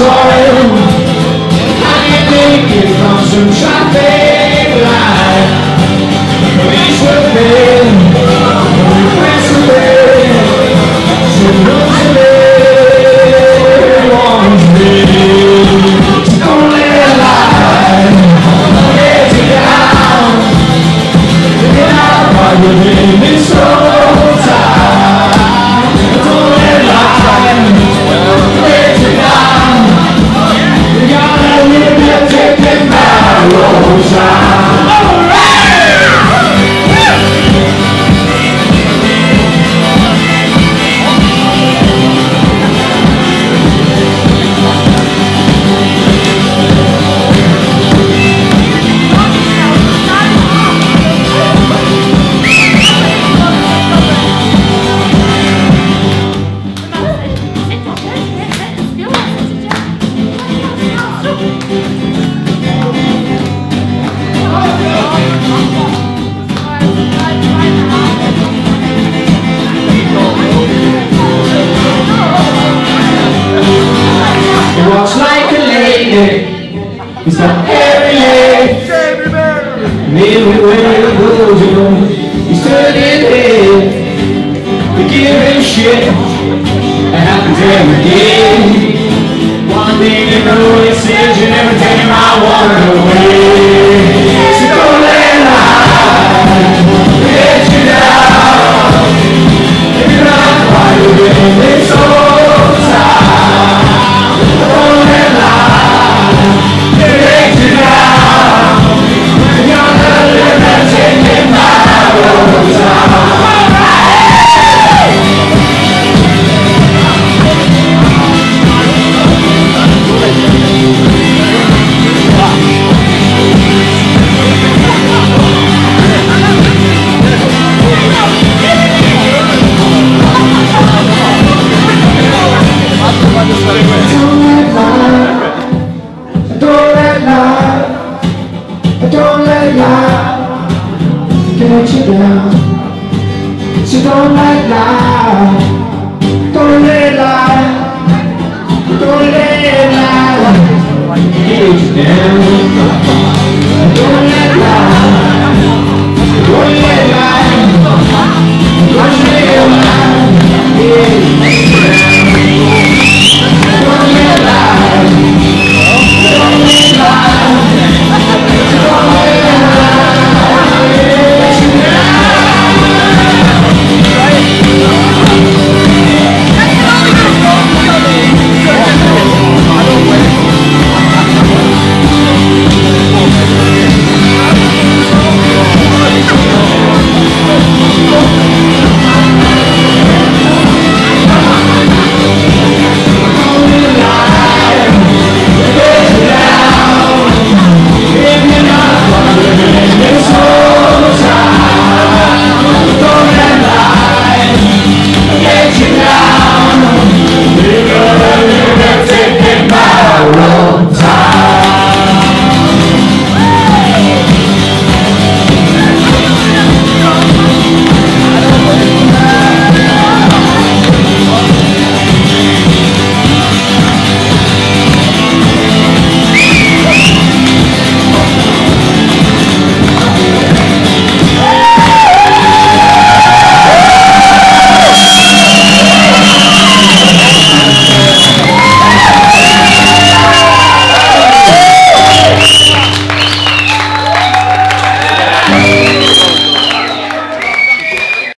soil And you. make it from some traffic light Wish would be Request would me Don't lie out já walks like a lady. He's got every leg. Maybe when it goes, you know, he's turning head. We give him shit. It happens every day. One thing you know, he says you never take my water away. Get you down. Don't let life,